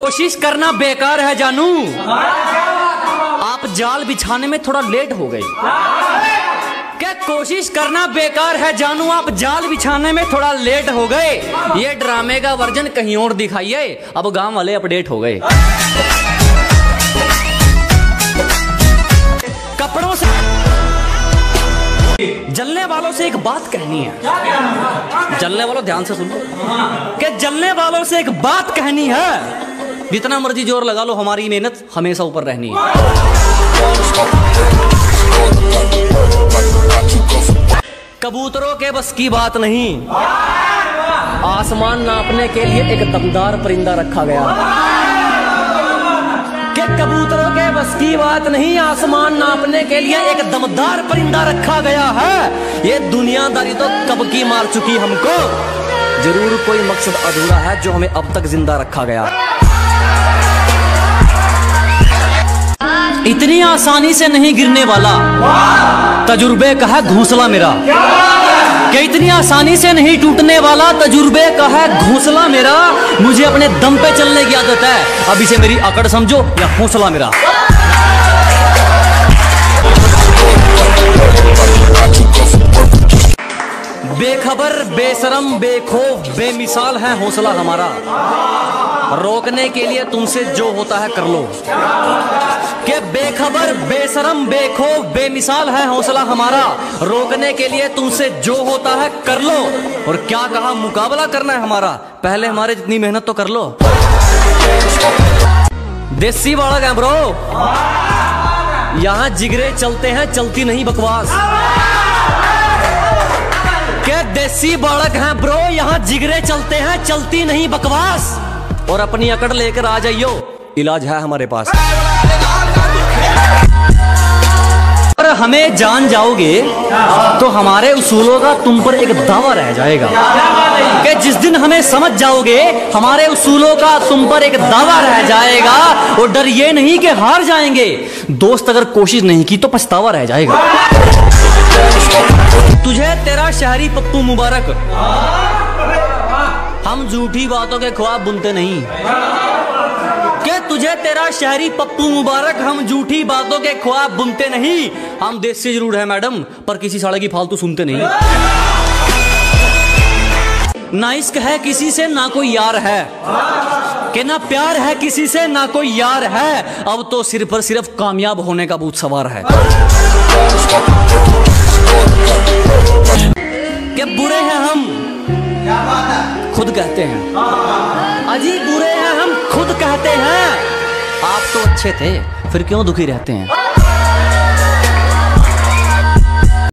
कोशिश करना बेकार है जानू। आप जाल बिछाने में थोड़ा लेट हो गए। क्या कोशिश करना बेकार है जानू, आप जाल बिछाने में थोड़ा लेट हो गए। ये ड्रामे का वर्जन कहीं और दिखाइए। अब गाँव वाले अपडेट हो गए। कपड़ों से जलने वालों से एक बात कहनी है। जलने वालों ध्यान से सुनो। कि जलने वालों से एक बात कहनी है? जितना मर्ज़ी ज़ोर लगा लो, हमारी मेहनत हमेशा ऊपर रहनी है। कबूतरों के बस की बात नहीं, आसमान नापने के लिए एक दमदार परिंदा रखा गया। कि कबूतरों के बस की बात नहीं, आसमान नापने के लिए एक दमदार परिंदा रखा गया है। ये दुनियादारी तो कब की मार चुकी हमको? ज़रूर कोई मकसद अधूरा है जो हमें अब तक ज़िंदा रखा गया। इतनी आसानी से नहीं गिरने वाला। तजुर्बे का है घोंसला मेरा। कि इतनी आसानी से नहीं टूटने वाला तजुर्बे का है घोंसला मेरा? मुझे अपने दम पे चलने की आदत है। अब इसे मेरी अकड़ समझो, या हौसला मेरा। बेखबर, बेसरम, बेखौफ, बेमिसाल है हौसला हमारा। रोकने के लिए तुमसे जो होता है कर लो। के बेखबर, बेशरम बेखो बेमिसाल है हौसला हमारा? रोकने के लिए तुमसे जो होता है कर लो। और क्या कहा, मुकाबला करना है हमारा? पहले हमारे जितनी मेहनत तो कर लो। देसी बालक है ब्रो यहाँ जिगरे चलते हैं, चलती नहीं बकवास। के देसी बालक हैं ब्रो यहाँ जिगरे चलते हैं, चलती नहीं बकवास। और अपनी अकड़ लेकर आ जाइयो। इलाज है हमारे पास। अगर हमें जान जाओगे तो हमारे उसूलों का तुम पर एक दावा रह जाएगा। कि जिस दिन हमें समझ जाओगे, हमारे उसूलों का तुम पर एक दावा रह जाएगा। और डर ये नहीं कि हार जाएँगे। दोस्त अगर कोशिश नहीं की तो पछतावा रह जाएगा। तुझे तेरा शहरी पप्पू मुबारक। झूठी बातों के ख्वाब बुनते नहीं। के तुझे तेरा शहरी पप्पू मुबारक, हम झूठी बातों के ख्वाब बुनते नहीं। हम देश से ज़रूर है मैडम, पर किसी साले की फालतू सुनते नहीं। ना इश्क है किसी से, ना कोई यार है। कि ना प्यार है किसी से, ना कोई यार है। अब तो सिर पर सिर्फ़ कामयाब होने का भूत सवार है। कि बुरे हैं हम खुद कहते हैं। अजी बुरे हैं, हम खुद कहते हैं। आप तो अच्छे थे, फिर क्यों दुखी रहते हैं?